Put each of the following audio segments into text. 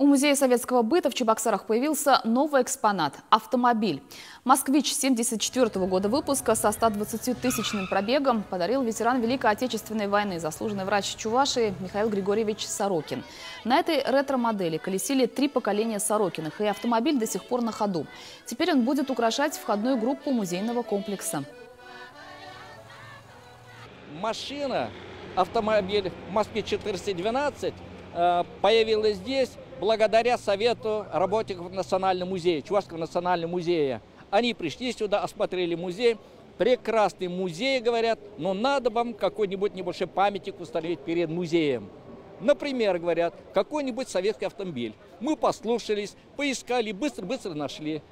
У Музея советского быта в Чебоксарах появился новый экспонат – автомобиль. «Москвич» 74 года выпуска со 120-тысячным пробегом подарил ветеран Великой Отечественной войны, заслуженный врач Чувашии Михаил Григорьевич Сорокин. На этой ретро-модели колесили три поколения Сорокиных, и автомобиль до сих пор на ходу. Теперь он будет украшать входную группу музейного комплекса. Машина, автомобиль «Москвич-412» э, появилась здесь благодаря совету работников Национального музея, Чувашского национального музея. Они пришли сюда, осмотрели музей. Прекрасный музей, говорят, но надо вам какой-нибудь небольшой памятник установить перед музеем. Например, говорят, какой-нибудь советский автомобиль. Мы послушались, поискали, быстро-быстро нашли.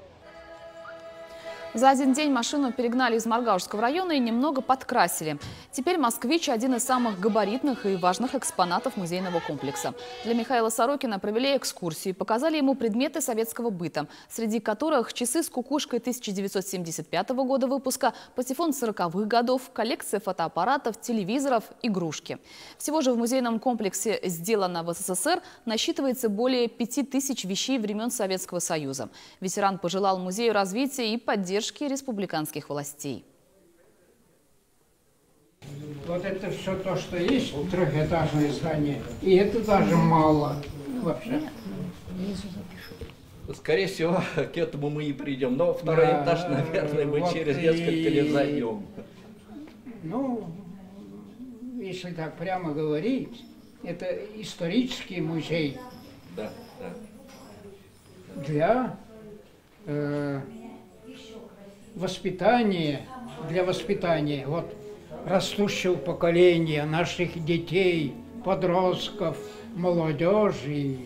За один день машину перегнали из Маргаушского района и немного подкрасили. Теперь «Москвич» – один из самых габаритных и важных экспонатов музейного комплекса. Для Михаила Сорокина провели экскурсию и показали ему предметы советского быта, среди которых часы с кукушкой 1975 года выпуска, патефон 40-х годов, коллекция фотоаппаратов, телевизоров, игрушки. Всего же в музейном комплексе «Сделано в СССР» насчитывается более 5000 вещей времен Советского Союза. Ветеран пожелал музею развития и поддержки поддержки республиканских властей. Вот это все то, что есть, трехэтажное здание, и это даже мало вообще. Скорее всего, к этому мы и придем. Но второй да, этаж, наверное, мы вот через несколько лет зайдем. Ну, если так прямо говорить, это исторический музей. Да, да. Для э, воспитание, для воспитания вот, растущего поколения, наших детей, подростков, молодежи.